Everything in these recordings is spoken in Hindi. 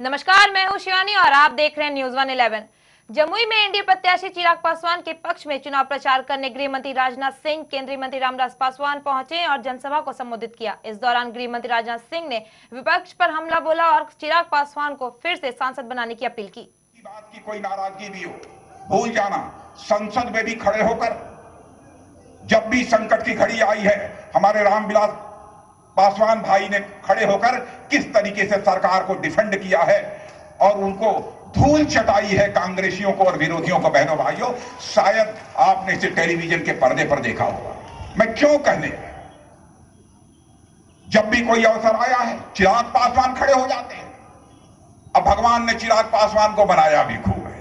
नमस्कार, मैं हूँ शिवानी और आप देख रहे हैं न्यूज़ वन इलेवन। जमुई में एनडीए प्रत्याशी चिराग पासवान के पक्ष में चुनाव प्रचार करने गृह मंत्री राजनाथ सिंह, केंद्रीय मंत्री रामदास पासवान पहुँचे और जनसभा को संबोधित किया। इस दौरान गृह मंत्री राजनाथ सिंह ने विपक्ष पर हमला बोला और चिराग पासवान को फिर से सांसद बनाने की अपील की। बात की कोई नाराज़गी भी हो। भूल जाना, संसद में भी खड़े होकर जब भी संकट की घड़ी आई है, हमारे रामविलास पासवान भाई ने खड़े होकर किस तरीके से सरकार को डिफेंड किया है? और उनको धूल चटाई है कांग्रेसियों को और विरोधियों को, बहनों भाइयों, शायद आपने इसे टेलीविज़न के पर्दे पर देखा होगा। मैं क्यों कहने? जब भी कोई अवसर आया है, चिराग पासवान खड़े हो जाते हैं। अब भगवान ने चिराग पासवान को बनाया भी खूब है।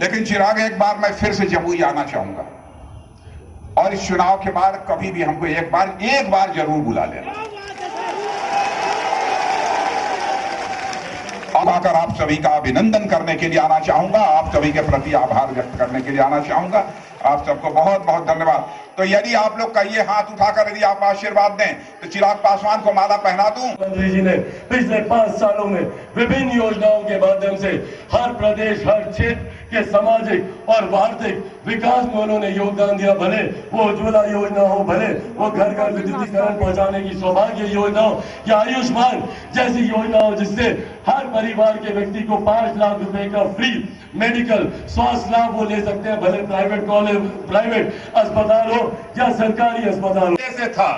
लेकिन चिराग, एक बार मैं फिर से जमुई आना चाहूँगा। और इस चुनाव के बाद कभी भी हमको एक बार एक बार ज़रूर बुला लेना। अब आकर आप सभी का अभिनंदन करने के लिए आना चाहूँगा, आप सभी के प्रति आभार व्यक्त करने के लिए आना चाहूँगा। आप सबको बहुत बहुत धन्यवाद। तो यदि आप लोग कहिए हाथ उठाकर यदि आप आशीर्वाद दें तो चिराग पासवान को माला पहना दूँ। मंत्री जी ने पिछले पाँच सालों में विभिन्न योजनाओं के माध्यम से हर प्रदेश, हर क्षेत्र के सामाजिक और आर्थिक विकास में उन्होंने योगदान दिया। भले वो उज्ज्वला योजना हो, भले वो घर घर विद्युतीकरण पहुँचाने की सौभाग्य योजना हो, या आयुष्मान जैसी योजना हो, जिससे हर परिवार के व्यक्ति को पाँच लाख रुपए का फ्री मेडिकल स्वास्थ्य लाभ वो ले सकते हैं, भले प्राइवेट कॉलेज प्राइवेट अस्पताल हो या सरकारी अस्पताल हो। था,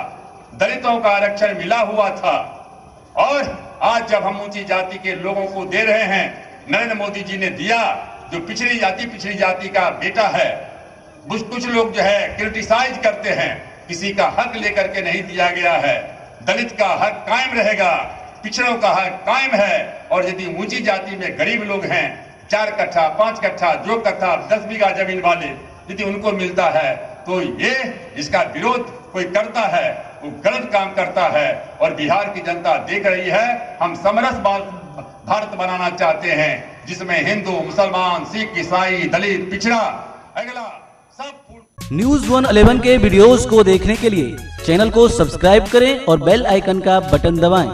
दलितों का आरक्षण मिला हुआ था। और आज जब हम ऊँची जाति के लोगों को दे रहे हैं, नरेंद्र मोदी जी ने दिया, जो पिछड़ी जाति पिछड़ी जाति का बेटा है कुछ कुछ लोग जो है क्रिटिसाइज करते हैं, किसी का हक लेकर के नहीं दिया गया है। दलित का हक कायम रहेगा। पिछड़ों का हक कायम है। और यदि ऊँची जाति में गरीब लोग हैं, चार कट्ठा, पाँच कट्ठा, दो कट्ठा, दस बीघा ज़मीन वाले यदि उनको मिलता है तो ये इसका विरोध कोई करता है, वो गलत काम करता है। और बिहार की जनता देख रही है, हम समरस भारत बनाना चाहते हैं, जिसमें हिंदू, मुसलमान, सिख, ईसाई, दलित, पिछड़ा, अगला सब न्यूज़ वन अलेवन के वीडियोस को देखने के लिए चैनल को सब्सक्राइब करें और बेल आइकन का बटन दबाएँ।